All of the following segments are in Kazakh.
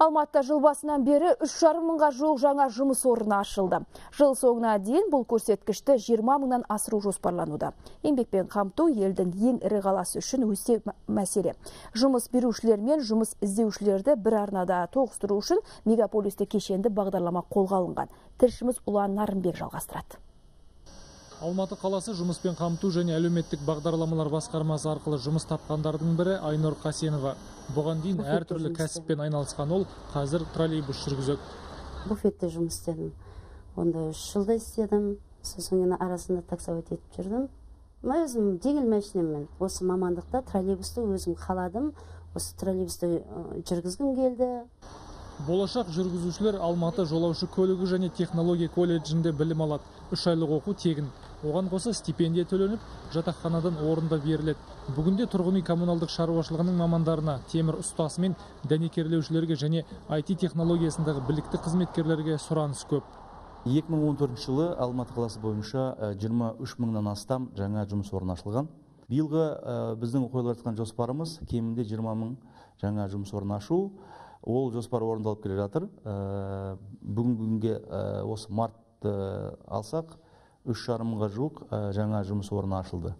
Алматыда жыл басынан бері үш жарым мыңға жуық жаңа жұмыс орны ашылды. Жыл соңына дейін бұл көрсеткішті 20 мыңнан асыру жоспарлануда. Еңбекпен қамту елдің ең ірі қаласы үшін өсе мәселе. Жұмыс берушілер мен жұмыс іздеушілерді бір арнада тоғыстыру үшін мегаполисте кешенді бағдарлама қолға алынған. Тілшіміз Ұлан Нарынбек жалғастырады. Алматы қаласы жұмыспен қамту және әлеуметтік бағдарламалар басқармасы арқылы жұмыс тапқандардың бірі Айнұр Қасенова. Бұған дейін әртүрлі кәсіппен айналысқан ол қазір троллейбус жүргізеді. буфетте жұмыс істедім. Онда үш жылда істедім. Сосын кейін арасында таксовать етіп жүрдім. Өзім жеңіл машинамен осы мамандықта троллейбусты өзім қаладым. Осы троллейбусты жүргізгім келді. Болашақ жүргізушілер алматы жолаушы көлігі және технология колледжінде білім алады. Үш айлық оқу тегін. Оған қоса стипендия төленіп жатақханадан орында беріледі. Бүгінде тұрғын үй коммуналдық шаруашылығының мамандарына темір ұстасы мен дәнекерлеушілерге және IT технологиясындағы білікті қызметкерлерге сұраныс көп. 2014 жылы алматы қаласы бойынша 23 мыңнан астам жаңа жұмыс орны ашылған. Биылғы біздің қойылып жатқан жоспарымыз кемінде 20 мың жаңа жұмыс орнын ашу. Ол жоспар орындалып келе жатыр. Бүгінгі күнге осы мартты алсақ үш жарым мыңға жуық жаңа жұмыс орны ашылды.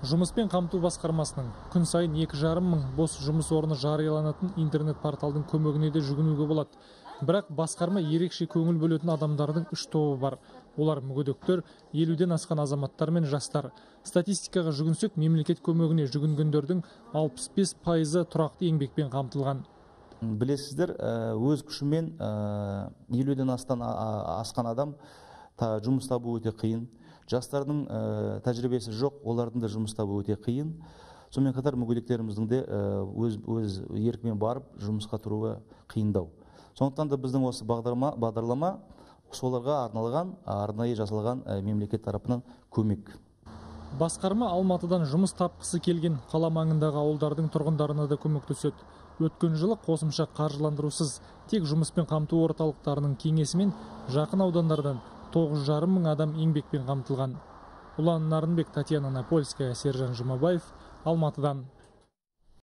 Жұмыспен қамту басқармасының күн сайын екі жарым мың бос жұмыс орны жарияланатын интернет порталдың көмегіне де жүгінуге болады. Бірақ басқарма ерекше көңіл бөлетін адамдардың үш тобы бар. Олар мүгедектер елуден асқан азаматтар мен жастар. Статистикаға жүгінсек мемлекет көмегіне жүгінгендердің алпыс бес пайызы тұрақты еңбекпен қамтылған. Білесіздер өз күшімен елуден астан асқан адам жұмыс табу өте қиын. Жастардың тәжірибесі жоқ олардың да жұмыс табу өте қиын. Сонымен қатар мүгедектеріміздің де өз өз еркімен барып жұмысқа тұруы қиындау. Сондықтан да біздің осы бағдарлама, бағдарлама соларға арналған арнайы жасалған мемлекет тарапынан көмек. Басқарма алматыдан жұмыс тапқысы келген қала маңындағы ауылдардың тұрғындарына да көмектеседі өткен жылы қосымша қаржыландырусыз тек жұмыспен қамту орталықтарының кеңесімен жақын аудандардан тоғыз жарым мың адам еңбекпен қамтылған. Ұлан нарынбек татьяна напольская сержан жұмабаев алматыдан.